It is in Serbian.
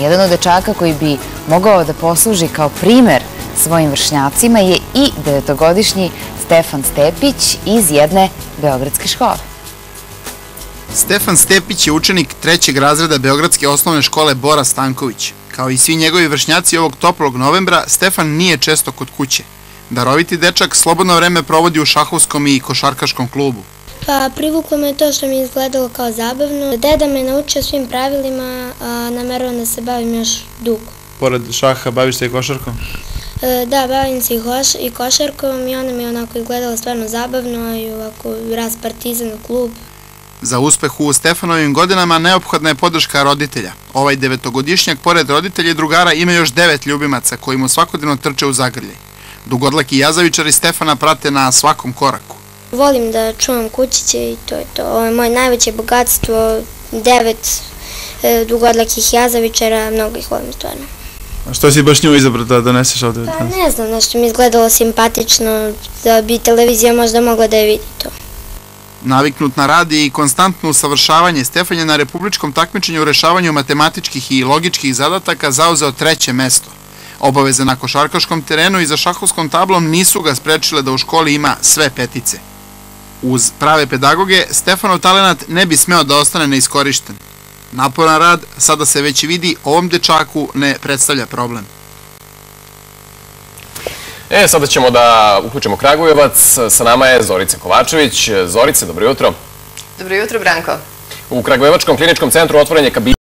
Jedan od dečaka koji bi mogao da posluži kao primer svojim vršnjacima je i devetogodišnji Stefan Stepić iz jedne beogradske škole. Stefan Stepić je učenik trećeg razreda Beogradske osnovne škole Bora Stanković. Kao i svi njegovi vršnjaci ovog toplog novembra, Stefan nije često kod kuće. Daroviti dečak slobodno vreme provodi u šahovskom i košarkaškom klubu. Pa privuklo me to što mi je izgledalo kao zabavno. Deda me naučio svim pravilima, a nameravam da se bavim još dugo. Pored šaha baviš se i košarkom? E, Da, bavim se i, i košarkom i ona mi je onako izgledala stvarno zabavno i ovako raz partizan klub. Za uspeh u Stefanovim godinama neophodna je podrška roditelja. Ovaj devetogodišnjak, pored roditelja i drugara, ima još devet ljubimaca koji mu svakodnevno trče u zagrljaj. Dugodlaki jazavičari Stefana prate na svakom koraku. Volim da čuvam kućiće i to je to. Ovo je moje najveće bogatstvo, devet e, dugodlakih jazavičara, mnogo ih volim stvarno. A što si baš nju izabrao da doneseš ovde? Pa ne znam, nešto mi je izgledalo simpatično, da bi televizija možda mogla da je vidi to. Naviknut na rad i konstantno usavršavanje, Stefan je na republičkom takmičenju u rešavanju matematičkih i logičkih zadataka zauzeo treće mesto. Obaveze na košarkaškom terenu i za šahovskom tablom nisu ga sprečile da u školi ima sve petice. Uz prave pedagoge, Stefanov talenat ne bi smeo da ostane neiskorišten. Naporan rad, sada se već vidi, ovom dečaku ne predstavlja problem. E, sada ćemo da uključimo Kragujevac. Sa nama je Zorica Kovačević. Zorice, dobro jutro. Dobro jutro, Branko. U Kragujevačkom kliničkom centru otvoren je kabina